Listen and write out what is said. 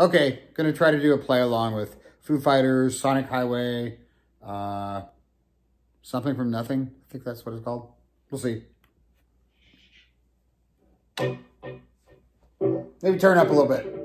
Okay, gonna try to do a play along with Foo Fighters, Sonic Highway, uh, something from nothing. I think that's what it's called. We'll see. Maybe turn up a little bit.